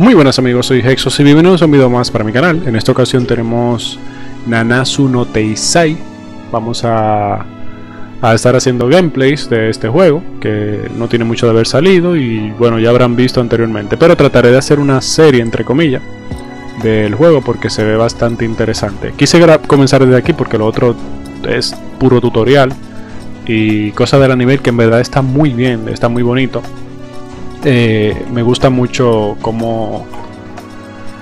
Muy buenas amigos, soy Hexos y bienvenidos a un video más para mi canal. En esta ocasión tenemos Nanasu no Teisai. Vamos a, a estar haciendo gameplays de este juego, que no tiene mucho de haber salido y bueno, ya habrán visto anteriormente. Pero trataré de hacer una serie, entre comillas, del juego porque se ve bastante interesante. Quise comenzar desde aquí porque lo otro es puro tutorial y cosa del anime que en verdad está muy bien, está muy bonito. Eh, me gusta mucho cómo,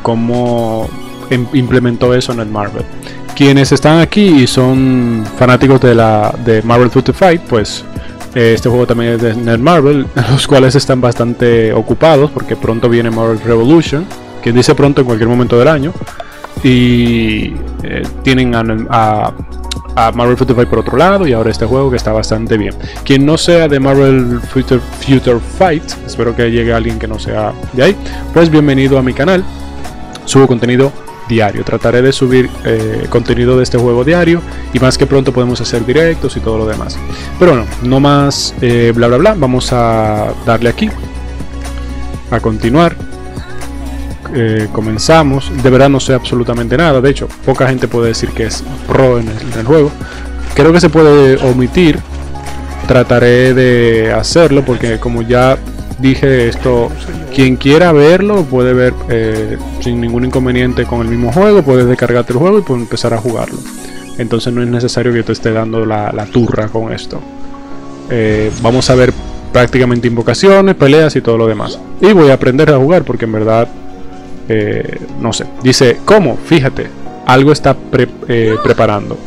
cómo em, implementó eso en el Marvel. Quienes están aquí y son fanáticos de la de Marvel Future Fight, pues eh, este juego también es de Marvel, los cuales están bastante ocupados porque pronto viene Marvel Revolution, que dice pronto en cualquier momento del año, y eh, tienen a Marvel Future Fight por otro lado y ahora este juego que está bastante bien. Quien no sea de Marvel Future, Future Fight, espero que llegue alguien que no sea de ahí, pues bienvenido a mi canal. Subo contenido diario. Trataré de subir eh, contenido de este juego diario y más que pronto podemos hacer directos y todo lo demás. Pero bueno, no más eh, bla bla bla. Vamos a darle aquí a continuar. Eh, comenzamos. De verdad no sé absolutamente nada. De hecho, poca gente puede decir que es pro en el, juego. Creo que se puede omitir. Trataré de hacerlo porque como ya dije esto, quien quiera verlo puede ver eh, sin ningún inconveniente con el mismo juego. Puedes descargarte el juego y puedes empezar a jugarlo. Entonces no es necesario que te esté dando la, turra con esto. Eh, vamos a ver prácticamente invocaciones, peleas y todo lo demás. Y voy a aprender a jugar porque en verdad eh, no sé. Dice, ¿cómo? Fíjate, algo está eh, preparando.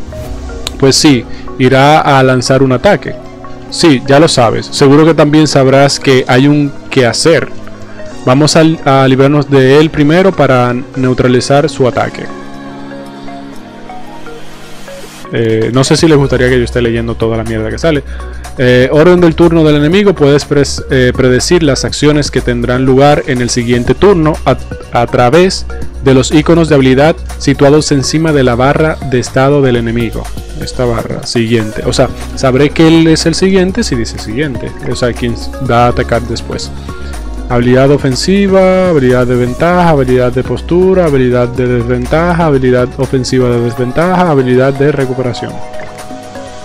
Pues sí, irá a lanzar un ataque. Sí, ya lo sabes. Seguro que también sabrás que hay un que hacer. Vamos a, a librarnos de él primero para neutralizar su ataque. Eh, no sé si les gustaría que yo esté leyendo toda la mierda que sale. Eh, orden del turno del enemigo. Puedes eh, predecir las acciones que tendrán lugar en el siguiente turno a, través de los iconos de habilidad situados encima de la barra de estado del enemigo. Esta barra, siguiente. O sea, sabré que él es el siguiente si dice siguiente. O sea, quien va a atacar después. Habilidad ofensiva, habilidad de ventaja, habilidad de postura, habilidad de desventaja, habilidad ofensiva de desventaja, habilidad de recuperación.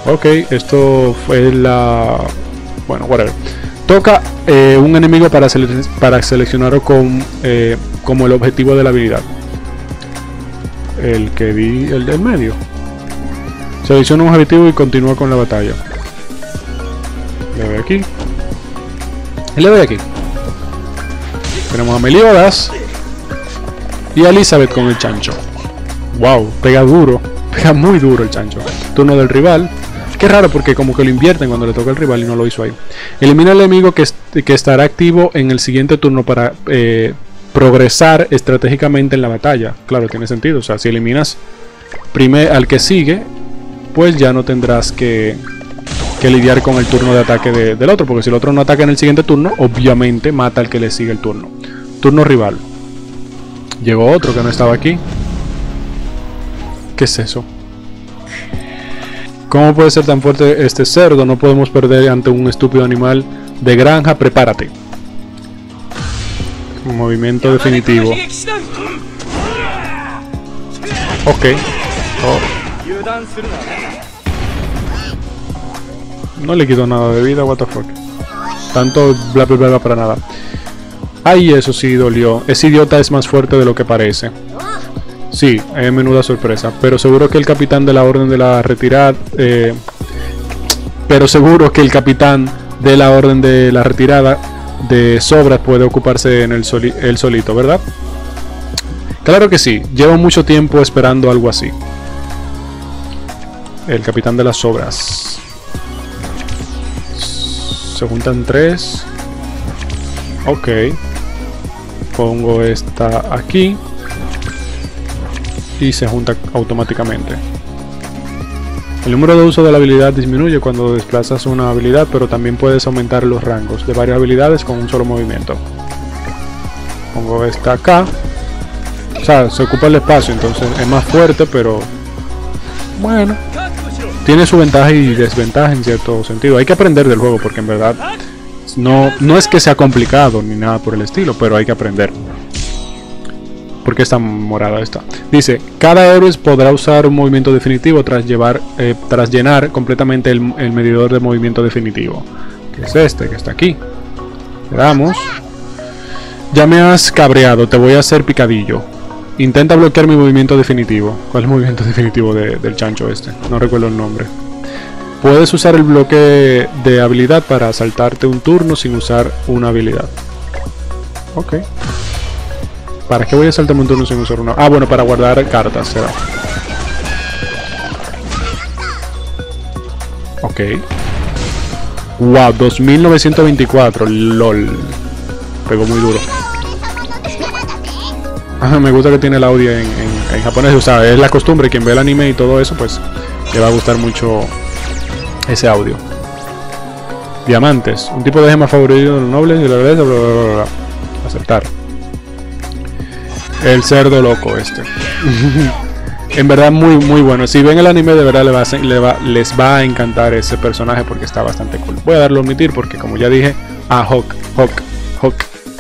Ok, esto fue la... Bueno, whatever. Toca eh, un enemigo para, para seleccionarlo con, eh, como el objetivo de la habilidad. El que vi, el del medio. Selecciona un objetivo y continúa con la batalla. Le doy aquí. Le doy aquí. Tenemos a Meliodas y a Elizabeth con el chancho. Wow, pega duro, pega muy duro el chancho. Turno del rival. Qué raro porque como que lo invierten cuando le toca el rival y no lo hizo ahí. Elimina al enemigo que, que estará activo en el siguiente turno para eh, progresar estratégicamente en la batalla. Claro, tiene sentido. O sea, si eliminas primer, al que sigue, pues ya no tendrás que, que lidiar con el turno de ataque del otro. Porque si el otro no ataca en el siguiente turno, obviamente mata al que le sigue el turno. Turno rival. Llegó otro que no estaba aquí. ¿Qué es eso? ¿Cómo puede ser tan fuerte este cerdo? No podemos perder ante un estúpido animal de granja. Prepárate. movimiento definitivo. Ok. Oh. No le quito nada de vida, what the fuck. Tanto bla bla bla para nada. Ay, eso sí dolió. Ese idiota es más fuerte de lo que parece. Sí, es menuda sorpresa. Pero seguro que el capitán de la orden de la retirada... Eh, pero seguro que el capitán de la orden de la retirada de sobras puede ocuparse en el, el solito, ¿verdad? Claro que sí. Llevo mucho tiempo esperando algo así. El capitán de las sobras. Se juntan tres. Ok pongo esta aquí y se junta automáticamente. El número de uso de la habilidad disminuye cuando desplazas una habilidad, pero también puedes aumentar los rangos de varias habilidades con un solo movimiento. Pongo esta acá. O sea, se ocupa el espacio, entonces es más fuerte, pero bueno. Tiene su ventaja y desventaja en cierto sentido. Hay que aprender del juego porque en verdad no, no es que sea complicado ni nada por el estilo, pero hay que aprender. ¿Por qué está morada esta? Dice, cada héroe podrá usar un movimiento definitivo tras, llevar, eh, tras llenar completamente el, medidor de movimiento definitivo. Que es este, que está aquí. Le. Ya me has cabreado, te voy a hacer picadillo. Intenta bloquear mi movimiento definitivo. ¿Cuál es el movimiento definitivo de, del chancho este? No recuerdo el nombre. Puedes usar el bloque de habilidad para saltarte un turno sin usar una habilidad. Ok. ¿Para qué voy a saltarme un turno sin usar una? Ah, bueno, para guardar cartas será. Ok. Wow, 2924. LOL. Pegó muy duro. Me gusta que tiene el audio en, japonés. O sea, es la costumbre. Quien ve el anime y todo eso, pues le va a gustar mucho ese audio. Diamantes. Un tipo de gema favorito de los nobles y la verdad, bla, bla, bla, Aceptar. El cerdo loco este. en verdad muy muy bueno. Si ven el anime de verdad le va, les va a encantar ese personaje porque está bastante cool. Voy a darlo a omitir porque como ya dije, a Hawk, Hawk, Hawk.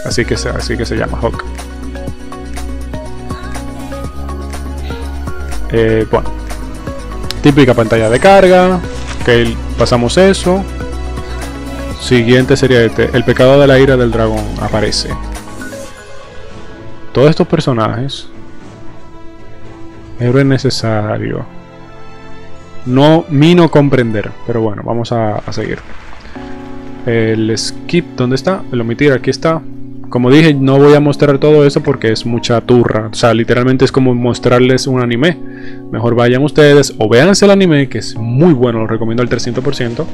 Así que se, así que se llama Hawk. Eh, bueno. Típica pantalla de carga. Ok, pasamos eso. Siguiente sería este. El pecado de la ira del dragón aparece. Todos estos personajes. Héroe necesario. No, mi no comprender. Pero bueno, vamos a, seguir. El skip, ¿dónde está? El omitir, aquí está. Como dije, no voy a mostrar todo eso porque es mucha turra. O sea, literalmente es como mostrarles un anime. Mejor vayan ustedes o véanse el anime, que es muy bueno, lo recomiendo al 300%.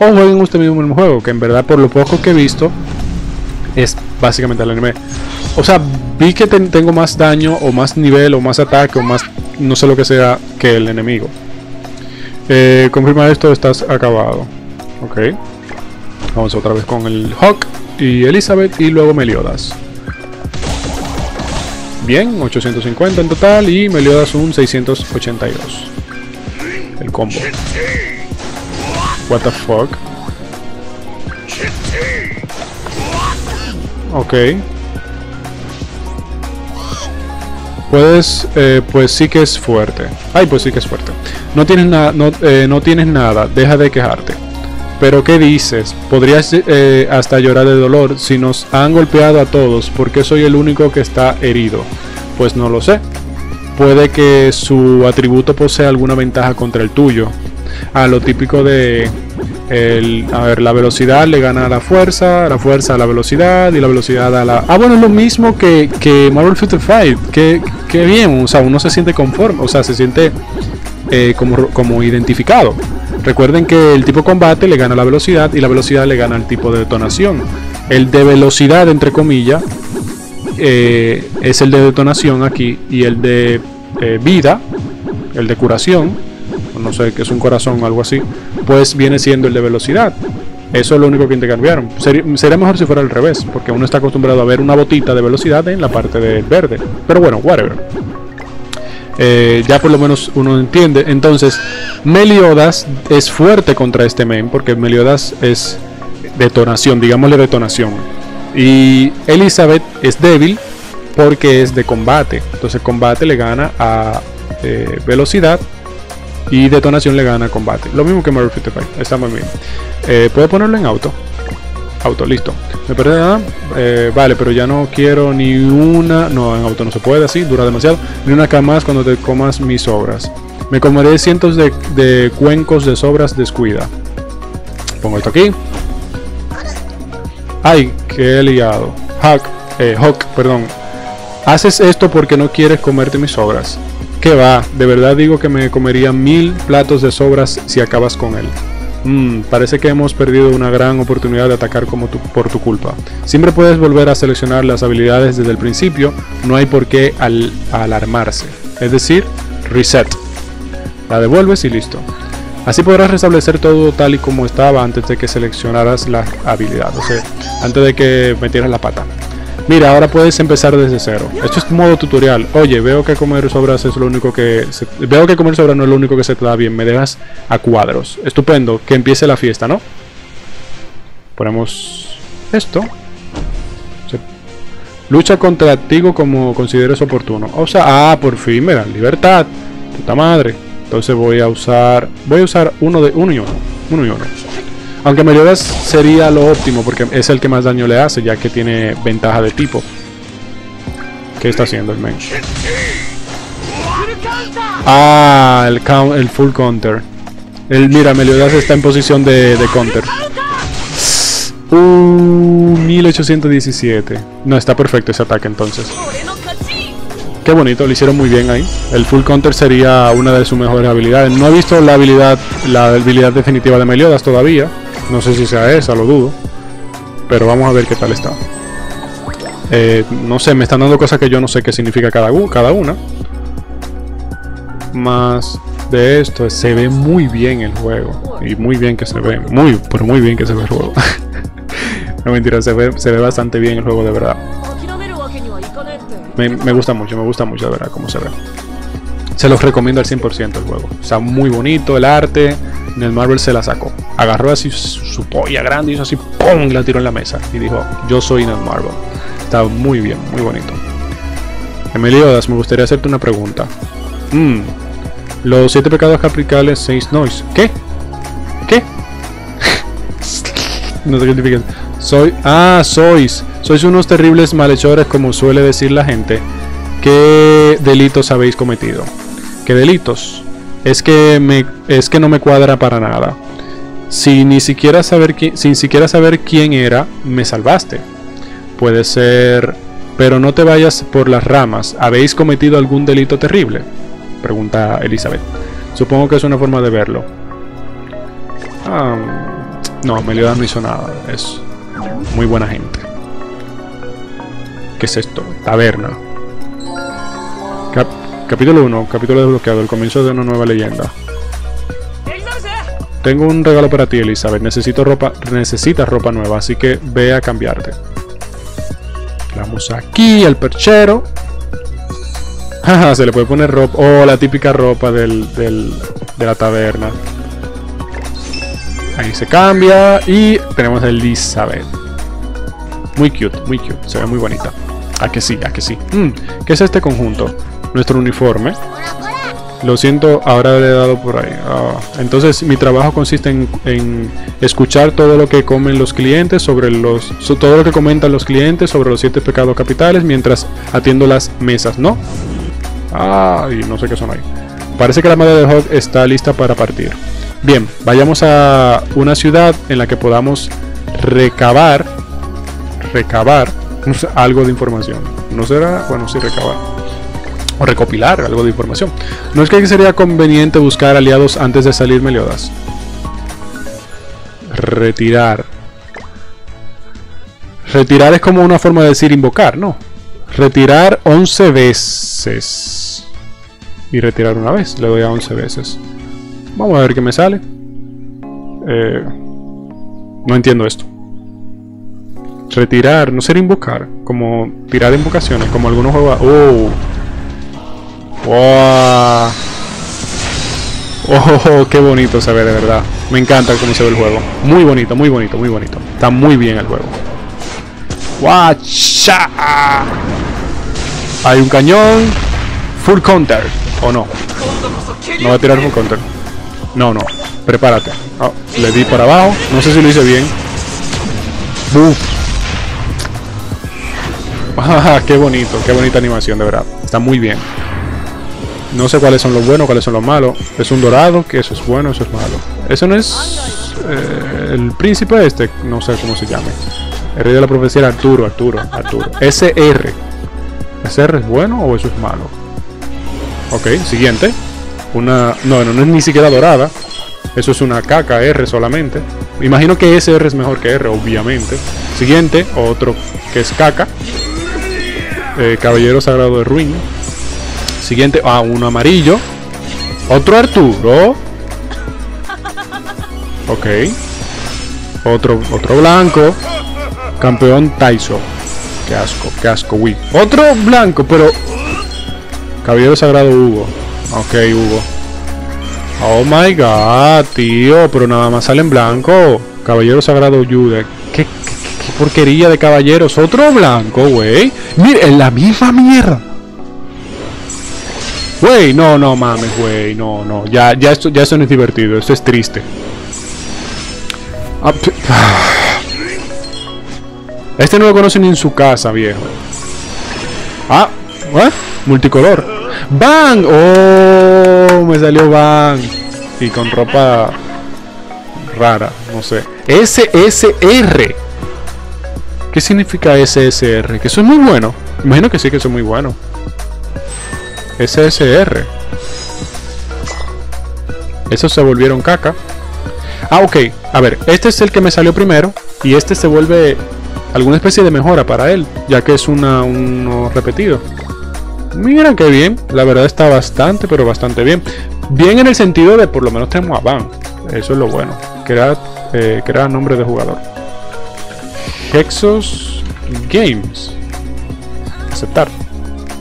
O jueguen ustedes mismo el juego, que en verdad por lo poco que he visto es básicamente el anime. O sea, vi que tengo más daño o más nivel o más ataque o más no sé lo que sea que el enemigo. Eh, confirma esto, estás acabado. Ok. Vamos otra vez con el Hawk y Elizabeth y luego Meliodas. Bien, 850 en total y Meliodas un 682. El combo. What the fuck. Ok. Puedes, eh, pues sí que es fuerte. Ay, pues sí que es fuerte. No tienes nada, eh, no tienes nada. Deja de quejarte. Pero ¿qué dices? Podrías eh, hasta llorar de dolor si nos han golpeado a todos. porque soy el único que está herido? Pues no lo sé. Puede que su atributo posea alguna ventaja contra el tuyo. A lo típico de el, a ver, la velocidad le gana a la fuerza, la fuerza a la velocidad y la velocidad a la... Ah, bueno, es lo mismo que, que Marvel Future Fight. Que, que bien, o sea, uno se siente conforme, o sea, se siente eh, como, como identificado. Recuerden que el tipo combate le gana la velocidad y la velocidad le gana el tipo de detonación. El de velocidad, entre comillas, eh, es el de detonación aquí y el de eh, vida, el de curación, no sé que es un corazón o algo así, pues viene siendo el de velocidad. Eso es lo único que intercambiaron. Sería, mejor si fuera al revés, porque uno está acostumbrado a ver una botita de velocidad en la parte de verde. Pero bueno, whatever. Eh, ya por lo menos uno entiende. Entonces, Meliodas es fuerte contra este men, porque Meliodas es detonación, digámosle detonación. Y Elizabeth es débil porque es de combate. Entonces, combate le gana a eh, velocidad y detonación le gana combate. Lo mismo que Marvel 55. Está muy bien. Eh, ¿Puedo ponerlo en auto? Auto, listo. ¿Me perdí Eh, vale, pero ya no quiero ni una... No, en auto no se puede así, dura demasiado. Ni una cama más cuando te comas mis sobras. Me comeré cientos de, cuencos de sobras, descuida. Pongo esto aquí. Ay, qué liado. Hawk, eh, Hawk, perdón. Haces esto porque no quieres comerte mis sobras. Que va, de verdad digo que me comería mil platos de sobras si acabas con él. Mm, parece que hemos perdido una gran oportunidad de atacar como por tu culpa. Siempre puedes volver a seleccionar las habilidades desde el principio, no hay por qué alarmarse. Es decir, reset. La devuelves y listo. Así podrás restablecer todo tal y como estaba antes de que seleccionaras la habilidad, o sea, antes de que metieras la pata. Mira, ahora puedes empezar desde cero. Esto es modo tutorial. Oye, veo que comer sobras es lo único que... veo que comer sobras no es lo único que se te da bien. Me dejas a cuadros. Estupendo. Que empiece la fiesta, ¿no? Ponemos esto. Lucha contra Tigo como consideres oportuno. O sea, ah, por fin, mira, libertad. Puta madre. Entonces voy a usar. Voy a usar uno de. Uno y uno. Uno y uno. Aunque Meliodas sería lo óptimo porque es el que más daño le hace, ya que tiene ventaja de tipo. ¿Qué está haciendo el main? Ah, el, el full counter. El, mira, Meliodas está en posición de, de counter. Uh, 1817. No, está perfecto ese ataque entonces. Qué bonito, lo hicieron muy bien ahí. El full counter sería una de sus mejores habilidades. No he visto la habilidad, la habilidad definitiva de Meliodas todavía. No sé si sea esa, lo dudo. Pero vamos a ver qué tal está. Eh, no sé, me están dando cosas que yo no sé qué significa cada, cada una. Más de esto, se ve muy bien el juego. Y muy bien que se ve. Muy, pero muy bien que se ve el juego. no mentira, se ve, se ve bastante bien el juego de verdad. Me, gusta mucho, me gusta mucho de verdad cómo se ve. Se los recomiendo al 100% el juego. Está muy bonito el arte. El Marvel se la sacó. Agarró así su, polla grande y hizo así ¡pum! la tiró en la mesa. Y dijo, yo soy Marvel Está muy bien, muy bonito. Emeliodas, me gustaría hacerte una pregunta. Mm, los siete pecados capitales, seis noise. ¿Qué? ¿Qué? no sé qué significa. Soy. Ah, sois. Sois unos terribles malhechores, como suele decir la gente. ¿Qué delitos habéis cometido? ¿Qué delitos? Es que, me, es que no me cuadra para nada. Si ni siquiera saber sin siquiera saber quién era, me salvaste. Puede ser... Pero no te vayas por las ramas. ¿Habéis cometido algún delito terrible? Pregunta Elizabeth. Supongo que es una forma de verlo. Ah, no, Meliodas no hizo nada. Es muy buena gente. ¿Qué es esto? Taberna. Capítulo 1, capítulo desbloqueado, el comienzo de una nueva leyenda. Tengo un regalo para ti, Elizabeth. Necesito ropa, necesitas ropa nueva, así que ve a cambiarte. Vamos aquí al perchero. se le puede poner ropa. Oh, la típica ropa del, de la taberna. Ahí se cambia y tenemos a Elizabeth. Muy cute, muy cute. Se ve muy bonita. ¿A que sí? ¿A que sí? Mm, ¿Qué es este conjunto? Nuestro uniforme. Lo siento, ahora le he dado por ahí. Ah, entonces mi trabajo consiste en, escuchar todo lo que comen los clientes sobre los todo lo que comentan los clientes sobre los siete pecados capitales mientras atiendo las mesas, ¿no? Ah, no sé qué son ahí. Parece que la madre de Hog está lista para partir. Bien, vayamos a una ciudad en la que podamos recabar recabar algo de información. No será, bueno, sí recabar o recopilar algo de información. ¿No es que sería conveniente buscar aliados antes de salir Meliodas? Retirar. Retirar es como una forma de decir invocar, ¿no? Retirar 11 veces. Y retirar una vez. Le doy a 11 veces. Vamos a ver qué me sale. Eh, no entiendo esto. Retirar, no ser invocar. Como tirar invocaciones, como algunos juegos. Oh. ¡Wow! ¡Oh, qué bonito se ve de verdad! Me encanta cómo se ve el juego. Muy bonito, muy bonito, muy bonito. Está muy bien el juego. ¡Wacha! Hay un cañón. Full counter. ¿O no? No va a tirar full counter. No, no. Prepárate. Oh, le di para abajo. No sé si lo hice bien. ¡Buf! ¡Ah, qué bonito! Qué bonita animación, de verdad. Está muy bien. No sé cuáles son los buenos, cuáles son los malos. Es un dorado, que eso es bueno, eso es malo. Eso no es eh, el príncipe este, no sé cómo se llame. El rey de la profecía era Arturo, Arturo, Arturo. SR. ¿SR es bueno o eso es malo? Ok, siguiente. Una. No, no, no es ni siquiera dorada. Eso es una KKR solamente. Imagino que SR es mejor que R, obviamente. Siguiente, otro que es KK. Eh, Caballero Sagrado de Ruina. Siguiente, ah, uno amarillo. Otro Arturo. Ok. Otro, otro blanco. Campeón Taiso. Qué asco, qué asco, uy. Otro blanco, pero. Caballero Sagrado Hugo. Ok, Hugo. Oh my god, tío. Pero nada más sale en blanco. Caballero Sagrado Jude. ¿Qué, porquería de caballeros. Otro blanco, güey. Mire, la misma mierda. Güey, no, no mames, güey. No, no. Ya, ya, esto, ya eso no es divertido. Esto es triste. Ah, este no lo conoce ni en su casa, viejo. Ah, ¿eh? Multicolor. ¡Bang! ¡Oh! Me salió Bang. Y con ropa rara, no sé. SSR. ¿Qué significa SSR? Que eso es muy bueno. Imagino que sí, que eso es muy bueno. SSR. Esos se volvieron caca. Ah, ok. A ver, este es el que me salió primero. Y este se vuelve alguna especie de mejora para él. Ya que es una, uno repetido. Mira qué bien. La verdad está bastante, pero bastante bien. Bien en el sentido de por lo menos tenemos a Van. Eso es lo bueno. Crear, eh, nombre de jugador. Hexos Games. Aceptar.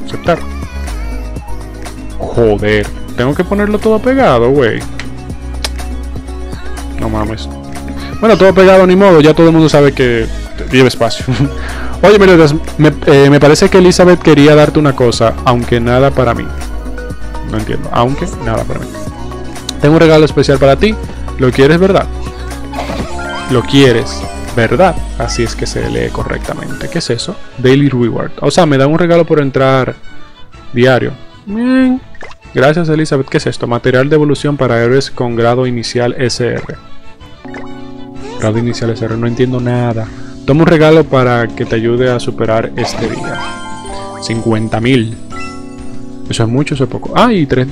Aceptar. Joder. Tengo que ponerlo todo pegado, güey. No mames. Bueno, todo pegado ni modo. Ya todo el mundo sabe que lleva espacio. Oye, me, eh, me parece que Elizabeth quería darte una cosa, aunque nada para mí. No entiendo. Aunque nada para mí. Tengo un regalo especial para ti. ¿Lo quieres, verdad? Lo quieres, ¿verdad? Así es que se lee correctamente. ¿Qué es eso? Daily Reward. O sea, me dan un regalo por entrar diario. Bien. Gracias, Elizabeth. ¿Qué es esto? Material de evolución para héroes con grado inicial SR. Grado inicial SR. No entiendo nada. Toma un regalo para que te ayude a superar este día. 50.000. Eso es mucho, eso es poco. Ah, y tres,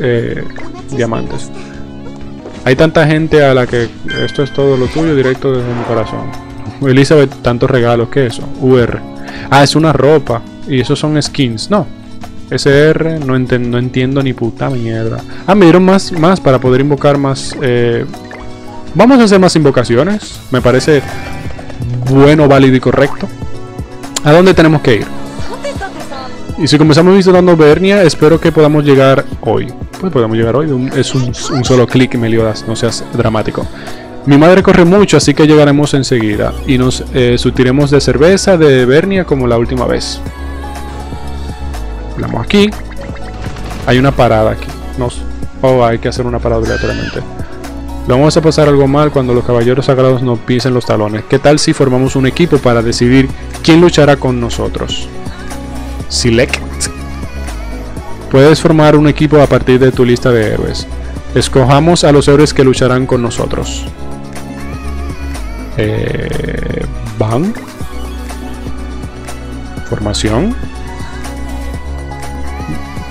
eh, diamantes. Hay tanta gente a la que esto es todo lo tuyo directo desde mi corazón. Elizabeth, tantos regalos, ¿qué es eso? UR. Ah, es una ropa. Y esos son skins. No. SR, no, no entiendo ni puta mierda. Ah, me dieron más, más para poder invocar más. Eh... Vamos a hacer más invocaciones. Me parece bueno, válido y correcto. ¿A dónde tenemos que ir? Y si comenzamos visitando Bernia, espero que podamos llegar hoy. Pues podemos llegar hoy, es un, solo clic, Meliodas, no seas dramático. Mi madre corre mucho, así que llegaremos enseguida. Y nos eh, de cerveza de Bernia como la última vez. Hablamos aquí. Hay una parada aquí. Nos, oh, hay que hacer una parada obligatoriamente. Lo vamos a pasar algo mal cuando los caballeros sagrados nos pisen los talones. ¿Qué tal si formamos un equipo para decidir quién luchará con nosotros? Select. Puedes formar un equipo a partir de tu lista de héroes. Escojamos a los héroes que lucharán con nosotros. Eh, Van. Formación.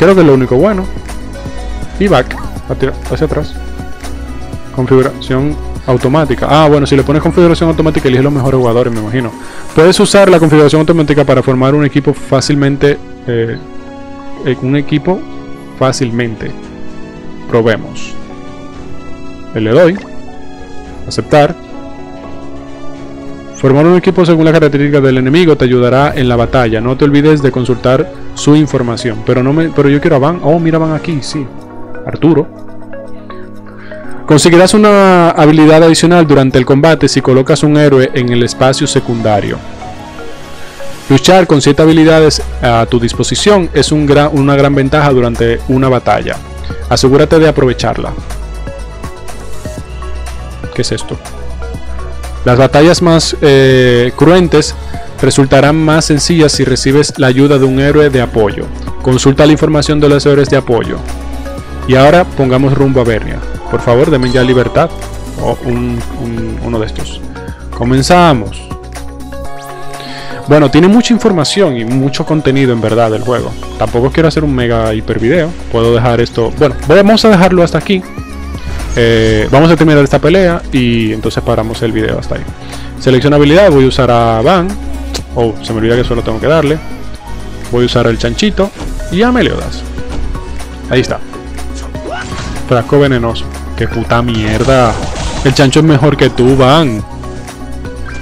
Creo es lo único bueno. Y back. Hacia atrás. Configuración automática. Ah, bueno, si le pones configuración automática, elige los mejores jugadores, me imagino. Puedes usar la configuración automática para formar un equipo fácilmente. Eh, un equipo fácilmente. Probemos. Le doy. Aceptar. Formar un equipo según las características del enemigo te ayudará en la batalla. No te olvides de consultar su información. Pero no me, pero yo quiero a Van. Oh, mira Van aquí, sí. Arturo. Conseguirás una habilidad adicional durante el combate si colocas un héroe en el espacio secundario. Luchar con 7 habilidades a tu disposición es una gran ventaja durante una batalla. Asegúrate de aprovecharla. ¿Qué es esto? Las batallas más eh, cruentes resultarán más sencillas si recibes la ayuda de un héroe de apoyo. Consulta la información de los héroes de apoyo. Y ahora pongamos rumbo a Bernia. Por favor, denme ya libertad. O uno de estos. Comenzamos. Bueno, tiene mucha información y mucho contenido en verdad del juego. Tampoco quiero hacer un mega hiper video. Puedo dejar esto. Bueno, vamos a dejarlo hasta aquí. Eh, vamos a terminar esta pelea y entonces paramos el video hasta ahí. Selecciona habilidad, voy a usar a Van. Oh, se me olvida que solo tengo que darle. Voy a usar el chanchito y a Meliodas. Ahí está. Frasco venenoso. Qué puta mierda. El chancho es mejor que tú, Van.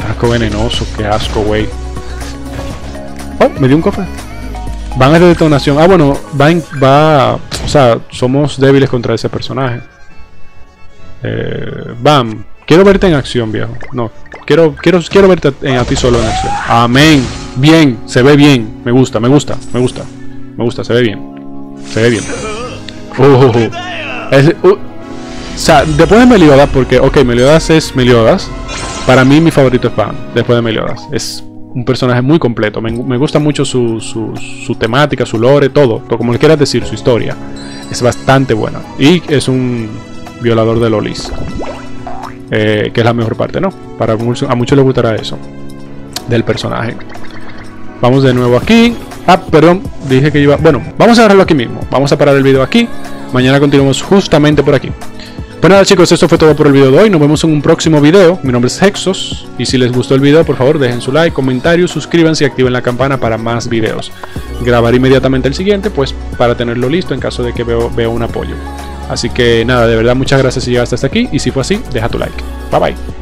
Asco venenoso, qué asco, güey. Oh, me dio un cofre. Van es de detonación. Ah, bueno, Van va. O sea, somos débiles contra ese personaje. Eh, Van, quiero verte en acción, viejo. No, Quiero, quiero, quiero verte a, a ti solo en acción. Amén. Bien, se ve bien. Me gusta, me gusta, me gusta. Me gusta, se ve bien. Se ve bien. Uh, uh, o sea, después de Meliodas, porque, ok, Meliodas es Meliodas. Para mí, mi favorito es Pan, después de Meliodas. Es un personaje muy completo. Me, gusta mucho su, su, su, temática, su lore, todo. Como le quieras decir, su historia. Es bastante buena. Y es un violador de lolis. Eh, que es la mejor parte, ¿no? Para a muchos les gustará eso. Del personaje. Vamos de nuevo aquí. Ah, perdón, dije que iba... Bueno, vamos a dejarlo aquí mismo. Vamos a parar el video aquí. Mañana continuamos justamente por aquí. Pues nada chicos, esto fue todo por el video de hoy. Nos vemos en un próximo video. Mi nombre es Hexos. Y si les gustó el video, por favor dejen su like, comentario, suscríbanse y activen la campana para más videos. Grabaré inmediatamente el siguiente, pues para tenerlo listo en caso de que veo, veo un apoyo. Así que nada, de verdad muchas gracias si llegaste hasta aquí. Y si fue así, deja tu like. Bye bye.